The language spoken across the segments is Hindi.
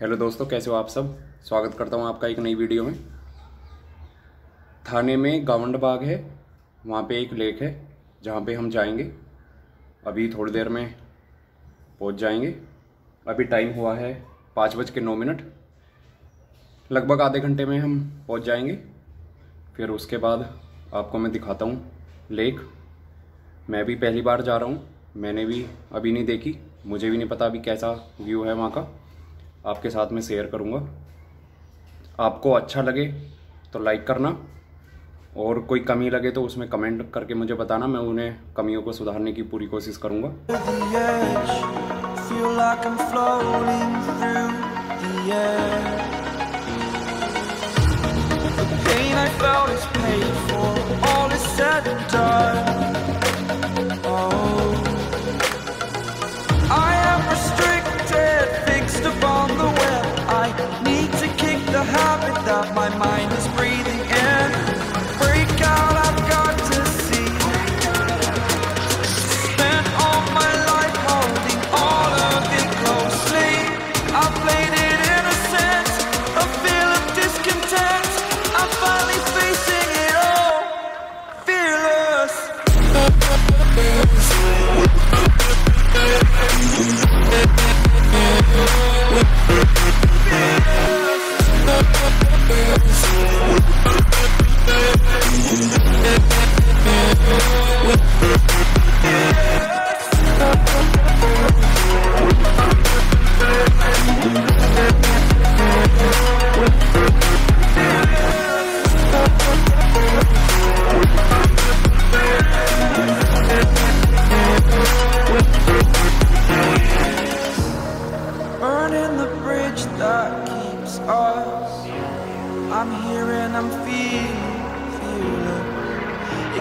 हेलो दोस्तों, कैसे हो आप सब? स्वागत करता हूँ आपका एक नई वीडियो में। थाने में गावंड बाग है, वहाँ पे एक लेक है, जहाँ पे हम जाएँगे। अभी थोड़ी देर में पहुँच जाएँगे। अभी टाइम हुआ है पाँच बज के नौ मिनट। लगभग आधे घंटे में हम पहुँच जाएँगे। फिर उसके बाद आपको मैं दिखाता हूँ लेक। मैं भी पहली बार जा रहा हूँ, मैंने भी अभी नहीं देखी, मुझे भी नहीं पता अभी कैसा व्यू है वहाँ का। आपके साथ में शेयर करूँगा। आपको अच्छा लगे तो लाइक करना और कोई कमी लगे तो उसमें कमेंट करके मुझे बताना, मैं उन्हें कमियों को सुधारने की पूरी कोशिश करूँगा।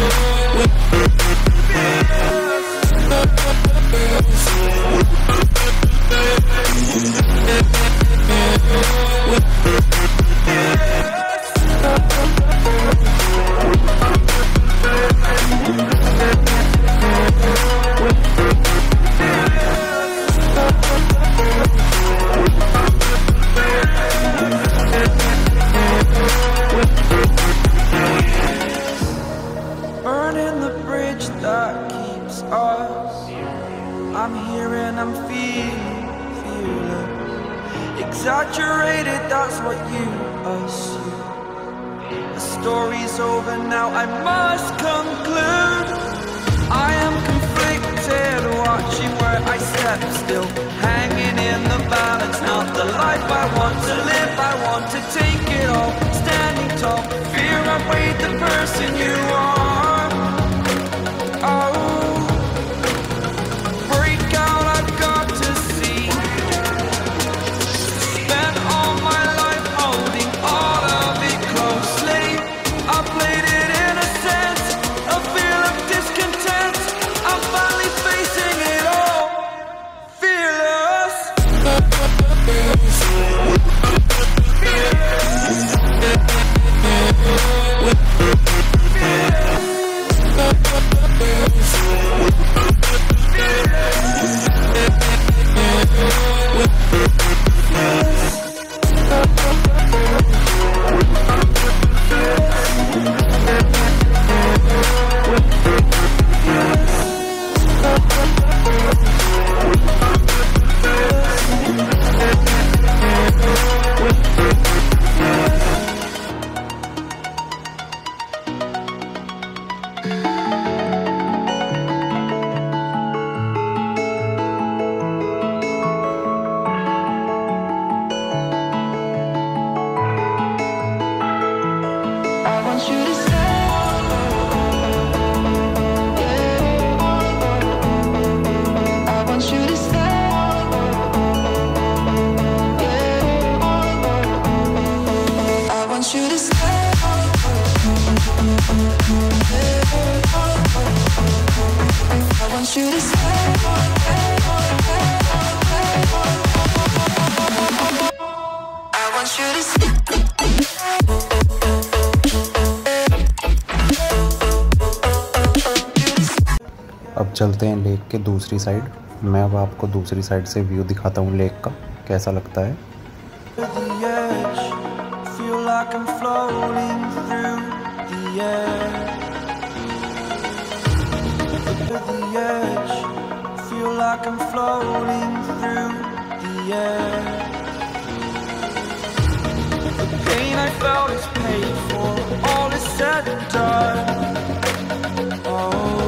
Yeah. I'm here and I'm feeling, feeling Exaggerated, that's what you assume. The story's over now, I must conclude. I am conflicted, watching where I step still, अब चलते हैं लेक के दूसरी साइड मैं अब आपको दूसरी साइड से व्यू दिखाता हूँ लेक का कैसा लगता है? Pain I felt is paid for. All is said and done. Oh.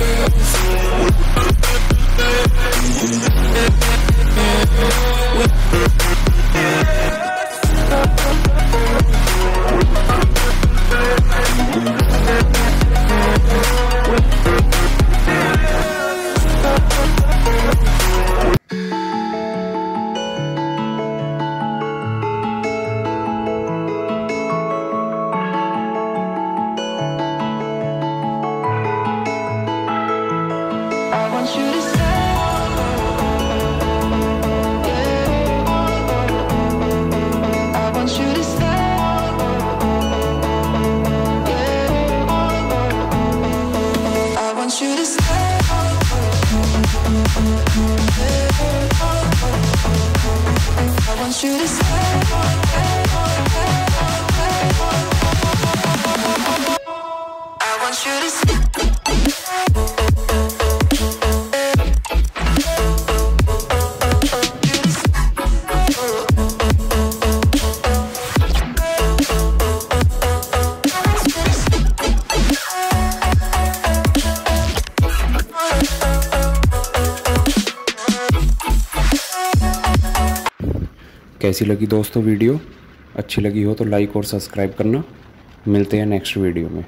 We'll कैसी लगी दोस्तों वीडियो? अच्छी लगी हो तो लाइक और सब्सक्राइब करना। मिलते हैं नेक्स्ट वीडियो में।